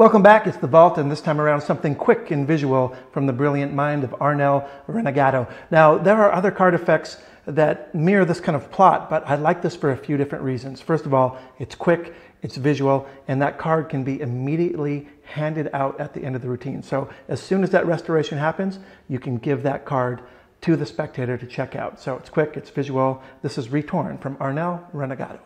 Welcome back. It's the Vault, and this time around, something quick and visual from the brilliant mind of Arnel Renegado. Now, there are other card effects that mirror this kind of plot, but I like this for a few different reasons. First of all, it's quick, it's visual, and that card can be immediately handed out at the end of the routine. So as soon as that restoration happens, you can give that card to the spectator to check out. So it's quick, it's visual. This is Retorn from Arnel Renegado.